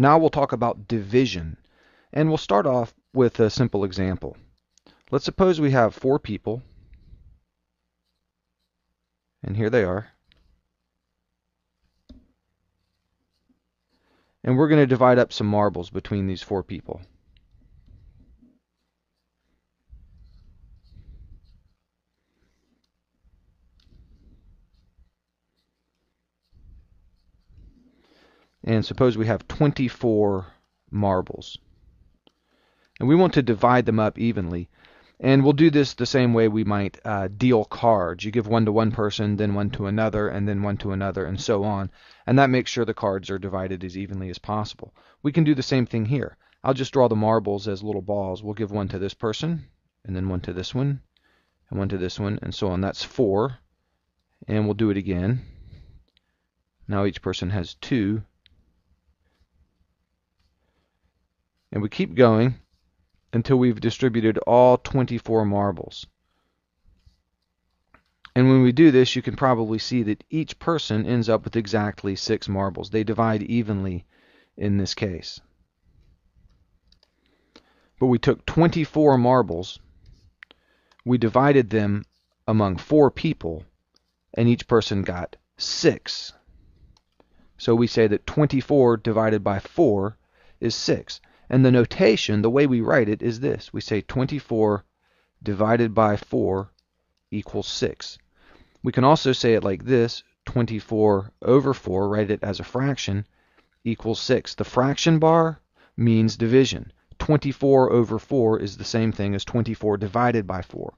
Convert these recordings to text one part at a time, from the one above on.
Now we'll talk about division. And we'll start off with a simple example. Let's suppose we have four people. And here they are. And we're going to divide up some marbles between these four people. And suppose we have 24 marbles. And we want to divide them up evenly. And we'll do this the same way we might uh, deal cards. You give one to one person, then one to another, and then one to another, and so on. And that makes sure the cards are divided as evenly as possible. We can do the same thing here. I'll just draw the marbles as little balls. We'll give one to this person, and then one to this one, and one to this one, and so on. That's four. And we'll do it again. Now each person has two. And we keep going until we've distributed all 24 marbles. And when we do this, you can probably see that each person ends up with exactly six marbles. They divide evenly in this case. But we took 24 marbles, we divided them among four people, and each person got six. So we say that 24 divided by 4 is 6. And the notation, the way we write it, is this. We say 24 divided by 4 equals 6. We can also say it like this, 24 over 4, write it as a fraction, equals 6. The fraction bar means division. 24 over 4 is the same thing as 24 divided by 4.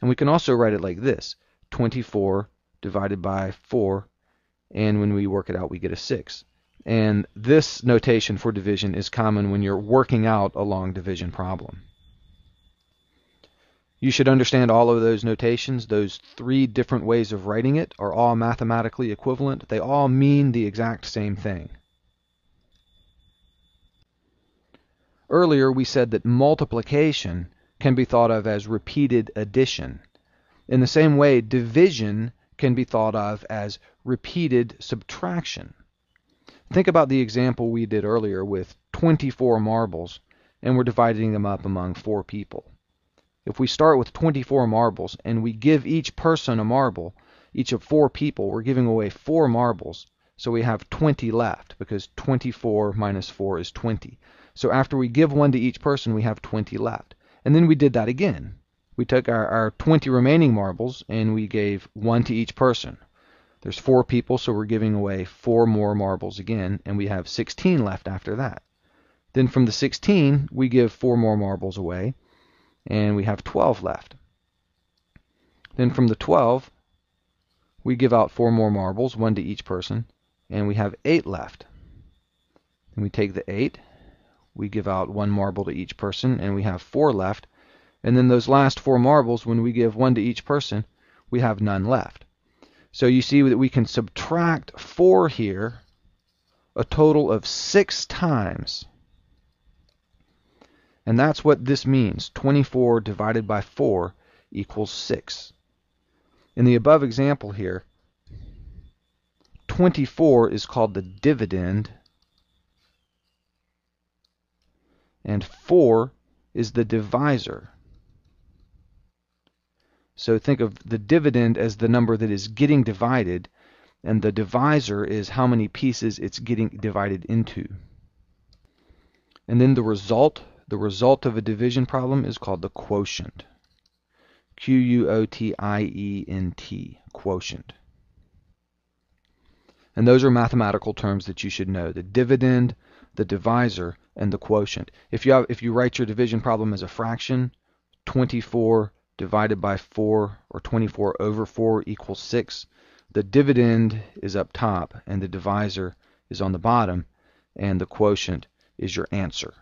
And we can also write it like this, 24 divided by 4, and when we work it out we get a 6. And this notation for division is common when you're working out a long division problem. You should understand all of those notations. Those three different ways of writing it are all mathematically equivalent. They all mean the exact same thing. Earlier we said that multiplication can be thought of as repeated addition. In the same way, division can be thought of as repeated subtraction. Think about the example we did earlier with 24 marbles, and we're dividing them up among four people. If we start with 24 marbles and we give each person a marble, each of four people, we're giving away four marbles, so we have 20 left because 24 minus 4 is 20. So after we give one to each person, we have 20 left. And then we did that again. We took our, our 20 remaining marbles and we gave one to each person. There's four people, so we're giving away four more marbles again, and we have 16 left after that. Then from the 16, we give four more marbles away, and we have 12 left. Then from the 12, we give out four more marbles, one to each person, and we have 8 left. Then we take the 8, we give out one marble to each person, and we have 4 left. And then those last four marbles, when we give one to each person, we have none left. So you see that we can subtract 4 here a total of 6 times. And that's what this means. 24 divided by 4 equals 6. In the above example here, 24 is called the dividend, and 4 is the divisor. So think of the dividend as the number that is getting divided, and the divisor is how many pieces it's getting divided into. And then the result, the result of a division problem is called the quotient. Q-U-O-T-I-E-N-T, quotient. And those are mathematical terms that you should know. The dividend, the divisor, and the quotient. If you have, if you write your division problem as a fraction, 24 divided by 4 or 24 over 4 equals 6. The dividend is up top and the divisor is on the bottom and the quotient is your answer.